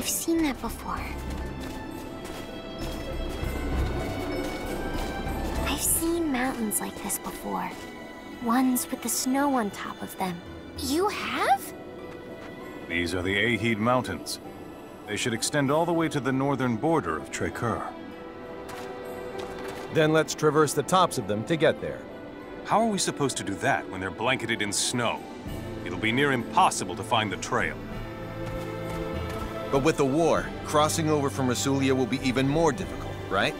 I've seen that before. I've seen mountains like this before. Ones with the snow on top of them. You have? These are the Aheed Mountains. They should extend all the way to the northern border of Trei'kur. Then let's traverse the tops of them to get there. How are we supposed to do that when they're blanketed in snow? It'll be near impossible to find the trail. But with the war, crossing over from Resulia will be even more difficult, right?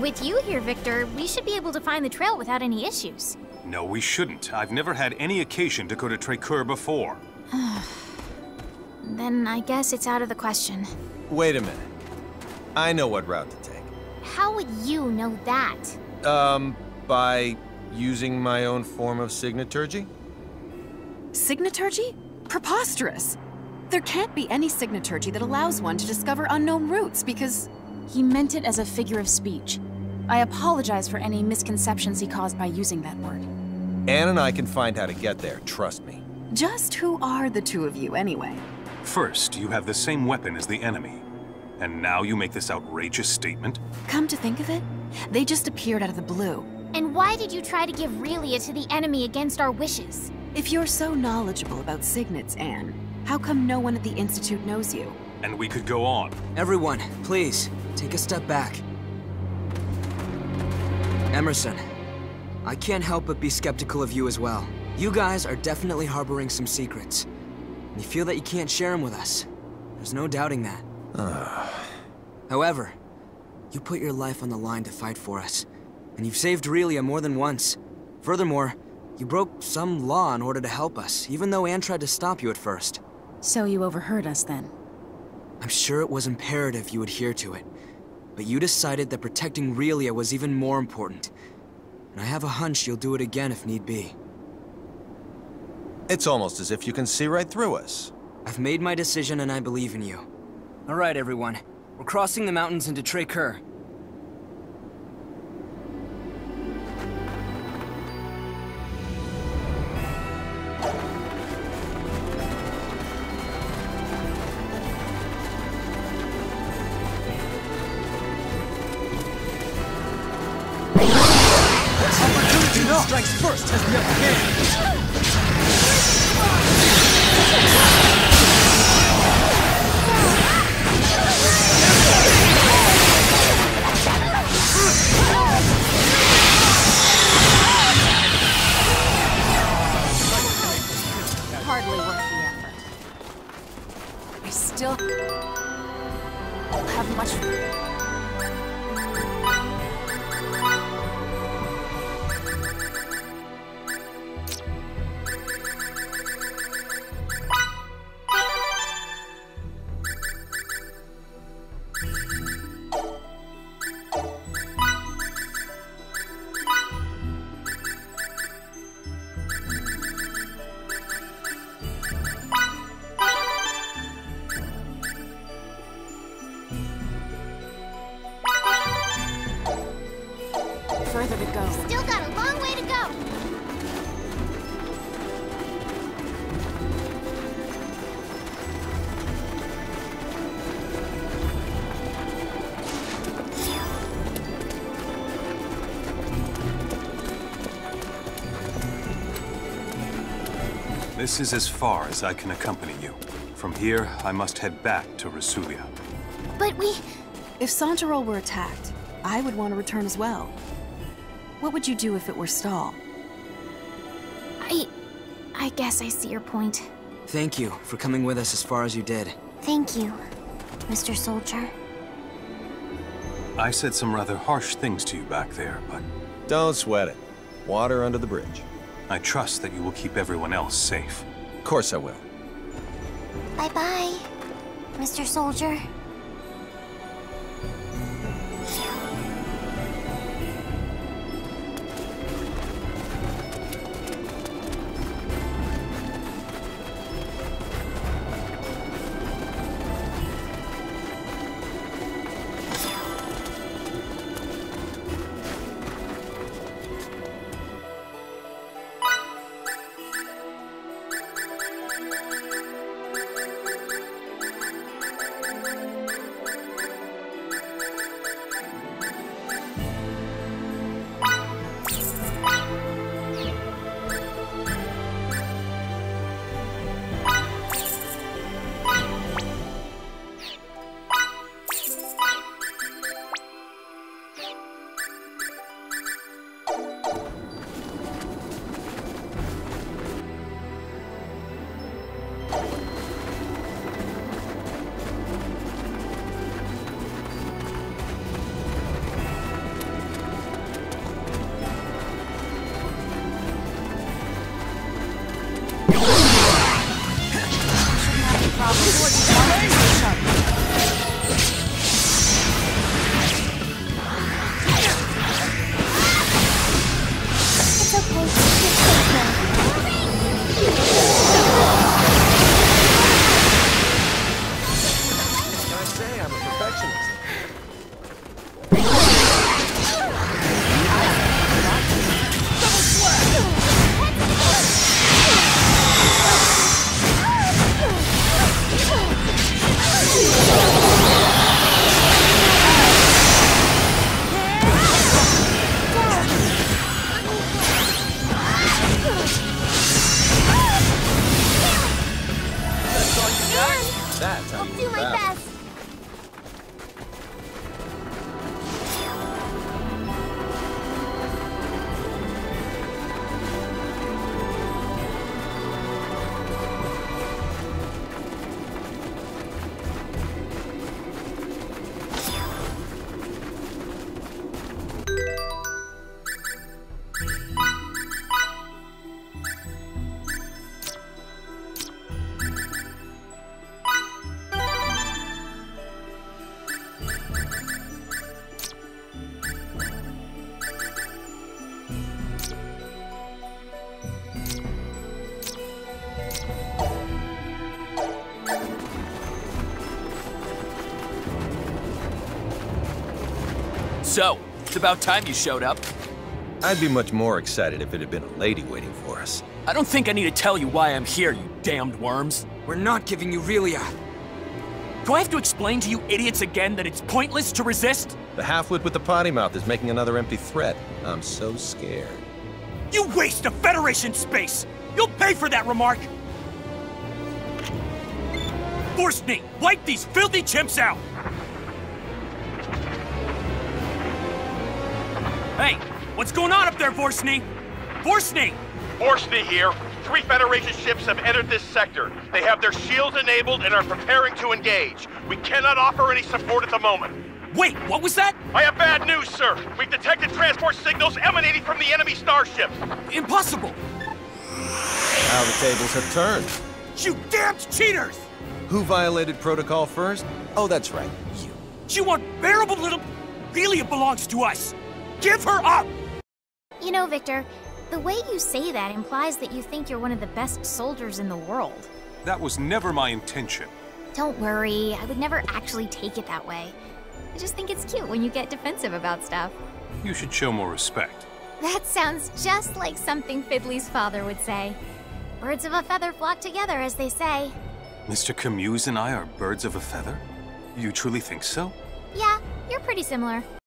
With you here, Victor, we should be able to find the trail without any issues. No, we shouldn't. I've never had any occasion to go to Trei'kur before. Then I guess it's out of the question. Wait a minute. I know what route to take. How would you know that? Um, by using my own form of signaturgy? Signaturgy? Preposterous! There can't be any signaturgy that allows one to discover unknown routes because... He meant it as a figure of speech. I apologize for any misconceptions he caused by using that word. Anne and I can find how to get there, trust me. Just who are the two of you, anyway? First, you have the same weapon as the enemy. And now you make this outrageous statement? Come to think of it, they just appeared out of the blue. And why did you try to give Relia to the enemy against our wishes? If you're so knowledgeable about signets, Anne, how come no one at the Institute knows you? And we could go on. Everyone, please, take a step back. Emmerson, I can't help but be skeptical of you as well. You guys are definitely harboring some secrets. And you feel that you can't share them with us. There's no doubting that. However, you put your life on the line to fight for us. And you've saved Relia more than once. Furthermore, you broke some law in order to help us, even though Anne tried to stop you at first. So you overheard us then? I'm sure it was imperative you adhere to it. But you decided that protecting Relia was even more important. And I have a hunch you'll do it again if need be. It's almost as if you can see right through us. I've made my decision and I believe in you. All right, everyone. We're crossing the mountains into Trei'kur. Strikes first as the upper hand. This is as far as I can accompany you. From here, I must head back to Resulia. But we... If Santarol were attacked, I would want to return as well. What would you do if it were Sthal? I... I guess I see your point. Thank you for coming with us as far as you did. Thank you, Mr. Soldier. I said some rather harsh things to you back there, but Don't sweat it. Water under the bridge. I trust that you will keep everyone else safe. Of course I will. Bye-bye, Mr. Soldier. So, it's about time you showed up. I'd be much more excited if it had been a lady waiting for us. I don't think I need to tell you why I'm here, you damned worms. We're not giving you Relia. Do I have to explain to you idiots again that it's pointless to resist? The halfwit with the potty mouth is making another empty threat. I'm so scared. You waste of Federation space! You'll pay for that remark! Force me! wipe these filthy chimps out! Hey, what's going on up there, Vorsney? Vorsney! Forstney here. Three Federation ships have entered this sector. They have their shields enabled and are preparing to engage. We cannot offer any support at the moment. Wait, what was that? I have bad news, sir. We've detected transport signals emanating from the enemy starships. Impossible! How the tables have turned. You damned cheaters! Who violated protocol first? Oh, that's right. You. You unbearable little... Relia belongs to us! Give her up! You know, Victor, the way you say that implies that you think you're one of the best soldiers in the world. That was never my intention. Don't worry, I would never actually take it that way. I just think it's cute when you get defensive about stuff. You should show more respect. That sounds just like something Fidel's father would say. Birds of a feather flock together, as they say. Mr. Camuze and I are birds of a feather? You truly think so? Yeah, you're pretty similar.